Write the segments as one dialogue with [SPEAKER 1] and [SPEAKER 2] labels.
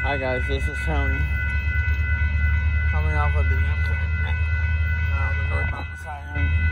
[SPEAKER 1] Hi guys, this is Tony. Coming off of the M uh, the northbound Cheyenne.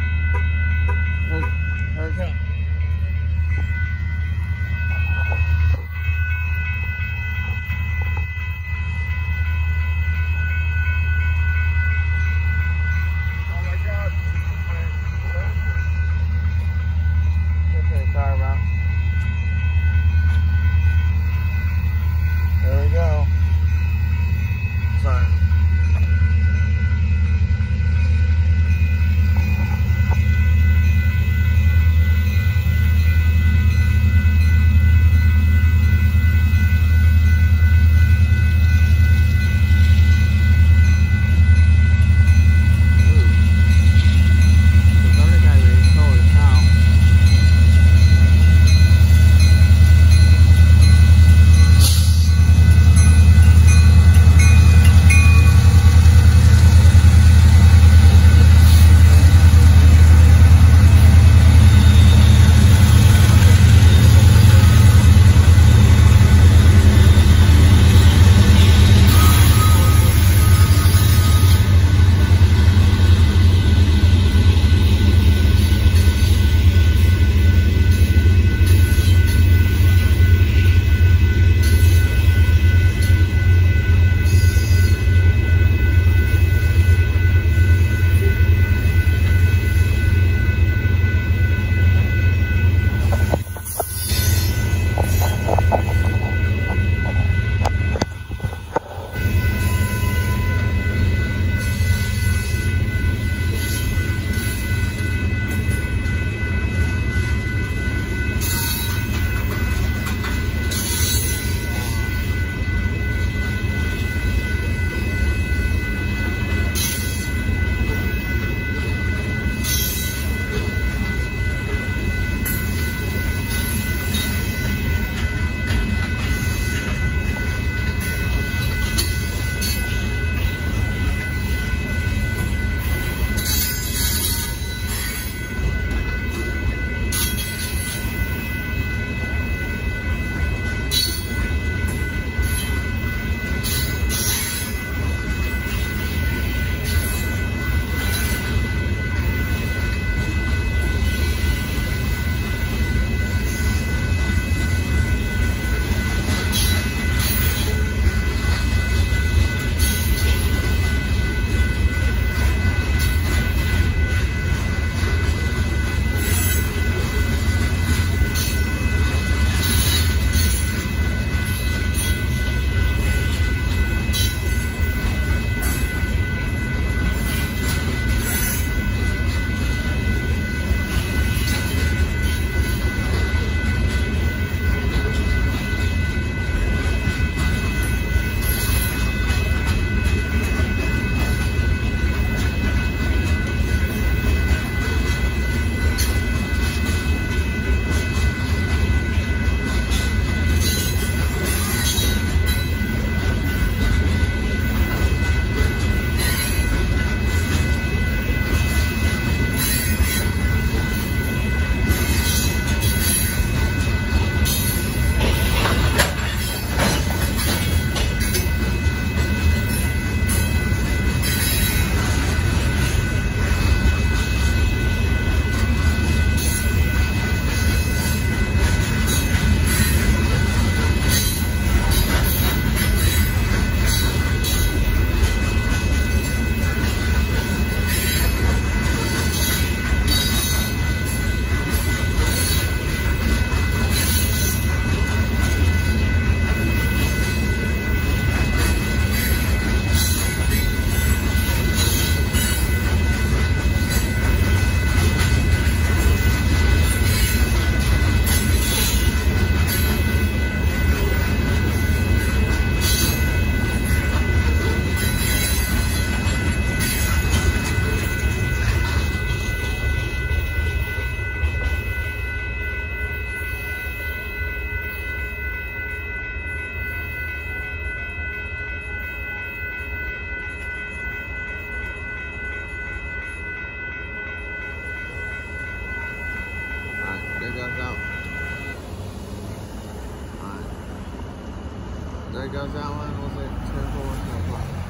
[SPEAKER 1] goes out. Right. There goes Outland. Was it turn four?